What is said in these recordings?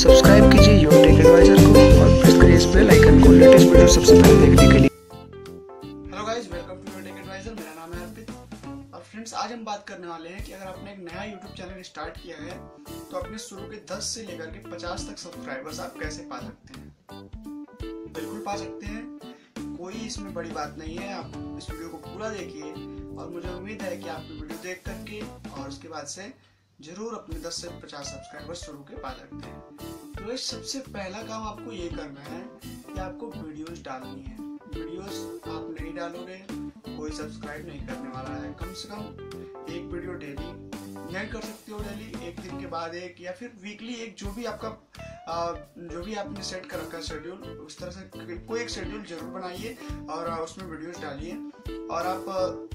Subscribe कीजिए your tech adviser को और प्रेस करिए इस बेल आइकन को लेटेस्ट वीडियो सबसे पहले देखने के लिए। Hello guys welcome to your tech advisor मेरा नाम है अर्पित। और फ्रेंड्स आज हम बात करने वाले हैं कि अगर आपने एक नया यूट्यूब चैनल स्टार्ट किया है तो अपने शुरू के 10 से लेकर के 50 तक सब्सक्राइबर्स आप कैसे पा सकते हैं? बिल्कुल पा सकते हैं। कोई इसमें बड़ी बात नहीं है। आप इस वीडियो को पूरा देखिए। और मुझे उम्मीद है कि आप वीडियो देख करके और उसके बाद से ज़रूर अपने 10 से 50 सब्सक्राइबर शुरू के पा सकते हैं। तो इस सबसे पहला काम आपको ये करना है कि आपको वीडियोस डालनी है। वीडियोस आप नहीं डालोगे कोई सब्सक्राइब नहीं करने वाला है। कम से कम एक वीडियो डेली नहीं कर सकते हो डेली एक दिन के बाद एक या फिर वीकली एक जो भी आपका आ, जो भी आपने सेट कर रखा है शेड्यूल उस तरह से कोई एक शेड्यूल ज़रूर बनाइए और उसमें वीडियोस डालिए। और आप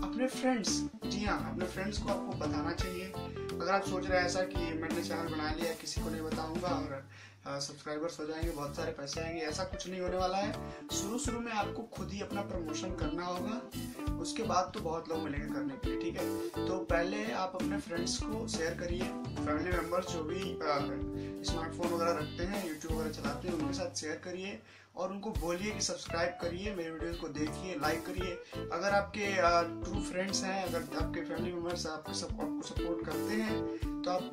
अपने फ्रेंड्स जी हाँ अपने फ्रेंड्स को आपको बताना चाहिए अगर आप सोच रहे हैं ऐसा कि मैंने चैनल बना लिया, किसी को नहीं बताऊँगा और सब्सक्राइबर्स हो जाएँगे, बहुत सारे पैसे आएँगे, ऐसा कुछ नहीं होने वाला है। शुरू शुरू में आपको खुद ही अपना प्रमोशन करना होगा, उसके बाद तो बहुत लोग मिलेंगे करने के लिए, ठीक है? तो पहले आप अपने फ्रेंड्स को शेयर करिए। फैमिली मेंबर्स जो भी स्मार्टफ़ोन वगैरह रखते हैं यूट्यूब वगैरह चलाते हैं, उनके साथ शेयर करिए और उनको बोलिए कि सब्सक्राइब करिए, मेरे वीडियोस को देखिए लाइक करिए। अगर आपके ट्रू फ्रेंड्स हैं, अगर आपके फैमिली मेंबर्स आपके सब, आपको सपोर्ट करते हैं तो आप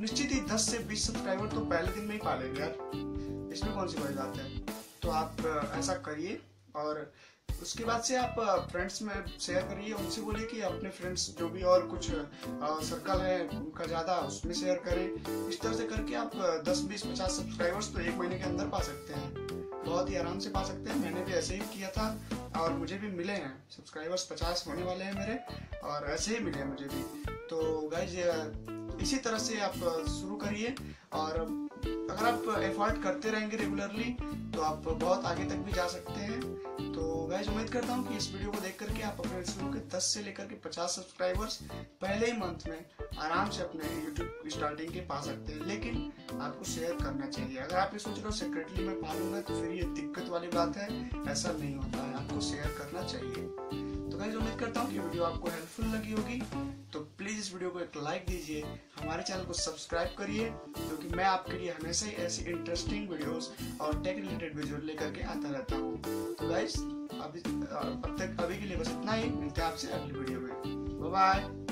निश्चित ही 10 से 20 सब्सक्राइबर तो पहले दिन में ही पा लेंगे यार। इसमें कौन सी बड़ी बात है? तो आप ऐसा करिए और उसके बाद से आप फ्रेंड्स में शेयर करिए, उनसे बोलिए कि अपने फ्रेंड्स जो भी और कुछ सर्कल है, उनका ज़्यादा उसमें शेयर करें। इस तरह से करके आप 10 20 50 सब्सक्राइबर्स तो एक महीने के अंदर पा सकते हैं। बहुत ही आराम से पा सकते हैं। मैंने भी ऐसे ही किया था और मुझे भी मिले हैं। सब्सक्राइबर्स पचास होने वाले हैं मेरे और ऐसे ही मिले हैं मुझे भी। तो गाइज़ इसी तरह से आप शुरू करिए और अगर आप एफर्ट करते रहेंगे रेगुलरली तो आप बहुत आगे तक भी जा सकते हैं। गाइज़ उम्मीद करता हूँ कि इस वीडियो को देख करके आप अपने शुरू के 10 से लेकर के 50 सब्सक्राइबर्स पहले ही मंथ में आराम से अपने यूट्यूब स्टार्टिंग के पा सकते हैं। लेकिन आपको शेयर करना चाहिए। अगर आप ये सोच रहे हो सेक्रेटली मैं पा लूँगा तो फिर ये दिक्कत वाली बात है, ऐसा नहीं होता है। आपको शेयर करना चाहिए। उम्मीद करता हूँ कि वीडियो आपको हेल्पफुल लगी होगी। तो प्लीज़ इस वीडियो को एक लाइक दीजिए, हमारे चैनल को सब्सक्राइब करिए, क्योंकि मैं आपके लिए हमेशा ही ऐसी इंटरेस्टिंग वीडियोस और टेक रिलेटेड वीडियो लेकर के आता रहता हूँ। तो गाइज़ अभी अब तक अभी के लिए बस इतना ही। मिलते हैं आपसे अगली वीडियो में। बाय